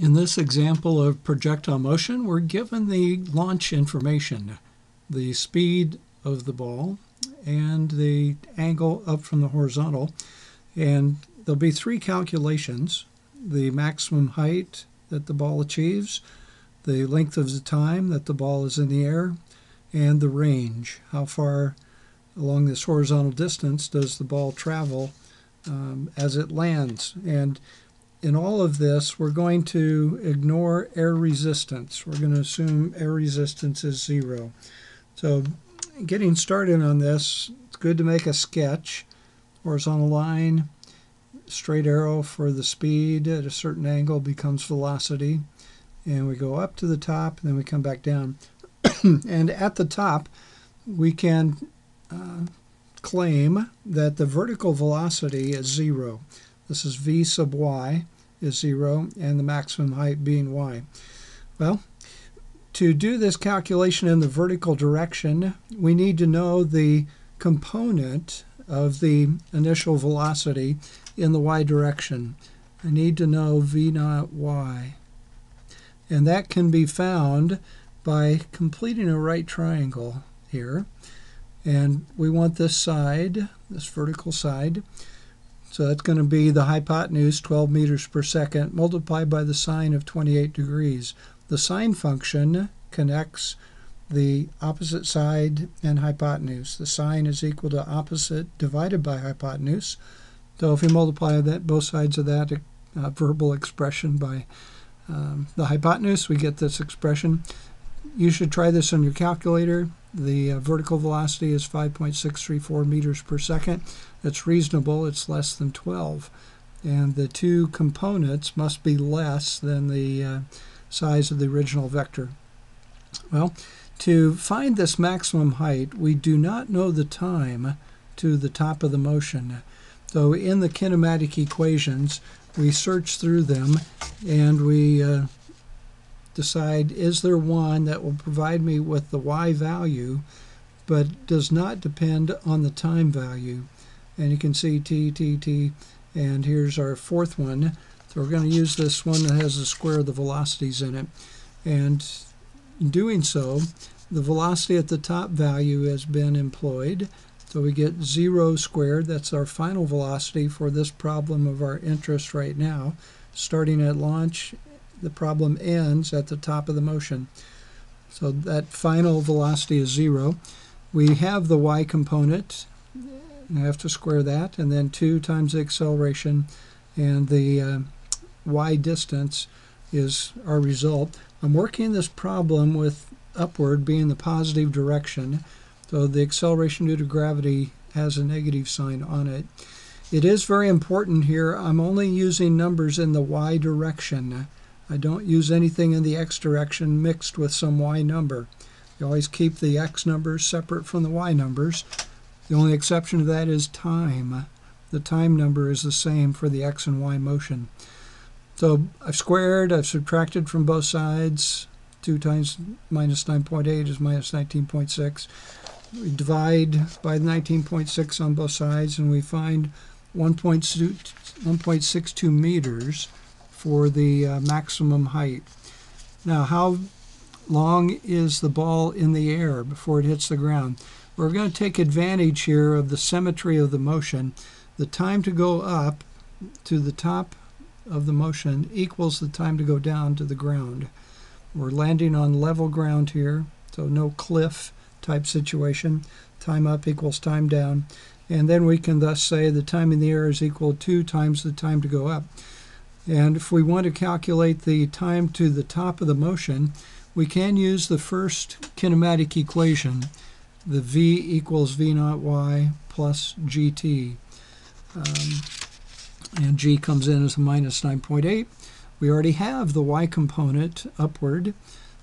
In this example of projectile motion, we're given the launch information, the speed of the ball, and the angle up from the horizontal. And there'll be three calculations the maximum height that the ball achieves, the length of the time that the ball is in the air, and the range. How far along this horizontal distance does the ball travel um, as it lands? And in all of this, we're going to ignore air resistance. We're going to assume air resistance is zero. So getting started on this, it's good to make a sketch. Horizontal line, straight arrow for the speed at a certain angle becomes velocity. And we go up to the top, and then we come back down. and at the top, we can uh, claim that the vertical velocity is zero. This is v sub y is 0 and the maximum height being y. Well, to do this calculation in the vertical direction, we need to know the component of the initial velocity in the y direction. I need to know v naught y. And that can be found by completing a right triangle here. And we want this side, this vertical side, so that's going to be the hypotenuse, 12 meters per second, multiplied by the sine of 28 degrees. The sine function connects the opposite side and hypotenuse. The sine is equal to opposite divided by hypotenuse. So if we multiply that both sides of that uh, verbal expression by um, the hypotenuse, we get this expression. You should try this on your calculator. The uh, vertical velocity is 5.634 meters per second. It's reasonable, it's less than 12. And the two components must be less than the uh, size of the original vector. Well, to find this maximum height, we do not know the time to the top of the motion. So in the kinematic equations, we search through them and we uh, decide is there one that will provide me with the y value but does not depend on the time value? And you can see t t t and here's our fourth one. So we're going to use this one that has the square of the velocities in it. And in doing so the velocity at the top value has been employed. So we get zero squared. That's our final velocity for this problem of our interest right now starting at launch the problem ends at the top of the motion. So that final velocity is zero. We have the y component. I have to square that, and then 2 times the acceleration, and the uh, y distance is our result. I'm working this problem with upward being the positive direction, so the acceleration due to gravity has a negative sign on it. It is very important here, I'm only using numbers in the y direction. I don't use anything in the x direction mixed with some y number. You always keep the x numbers separate from the y numbers. The only exception to that is time. The time number is the same for the x and y motion. So I've squared, I've subtracted from both sides. 2 times minus 9.8 is minus 19.6. We divide by 19.6 on both sides and we find 1.62 meters for the uh, maximum height. Now, how long is the ball in the air before it hits the ground? We're going to take advantage here of the symmetry of the motion. The time to go up to the top of the motion equals the time to go down to the ground. We're landing on level ground here, so no cliff type situation. Time up equals time down. And then we can thus say the time in the air is equal to 2 times the time to go up. And if we want to calculate the time to the top of the motion, we can use the first kinematic equation, the v equals v naught y plus gt. Um, and g comes in as a minus 9.8. We already have the y component upward,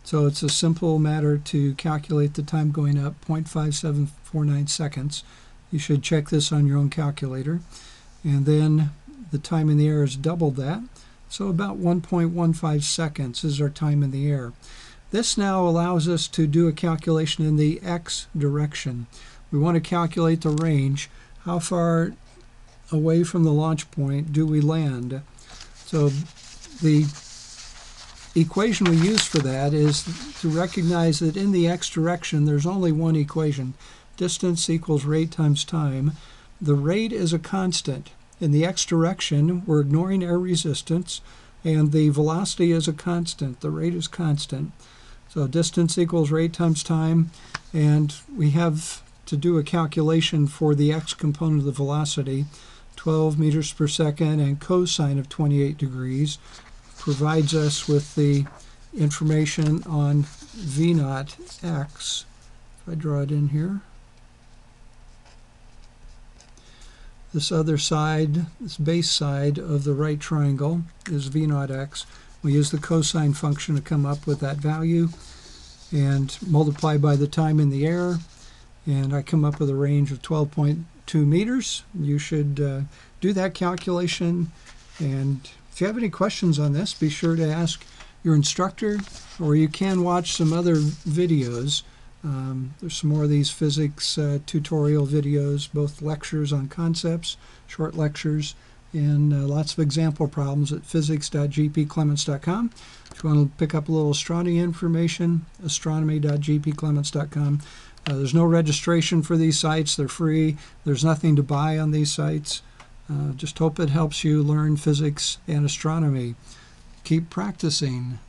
so it's a simple matter to calculate the time going up, 0.5749 seconds. You should check this on your own calculator. And then the time in the air is double that. So about 1.15 seconds is our time in the air. This now allows us to do a calculation in the x direction. We want to calculate the range. How far away from the launch point do we land? So the equation we use for that is to recognize that in the x direction there's only one equation. Distance equals rate times time. The rate is a constant. In the x direction, we're ignoring air resistance, and the velocity is a constant. The rate is constant. So distance equals rate times time, and we have to do a calculation for the x component of the velocity, 12 meters per second, and cosine of 28 degrees provides us with the information on v naught x. If I draw it in here. This other side, this base side of the right triangle is v naught x. We use the cosine function to come up with that value and multiply by the time in the air. And I come up with a range of 12.2 meters. You should uh, do that calculation. And if you have any questions on this, be sure to ask your instructor, or you can watch some other videos. Um, there's some more of these physics uh, tutorial videos, both lectures on concepts, short lectures, and uh, lots of example problems at physics.gpclements.com. If you want to pick up a little astronomy information, astronomy.gpclements.com. Uh, there's no registration for these sites, they're free. There's nothing to buy on these sites. Uh, just hope it helps you learn physics and astronomy. Keep practicing.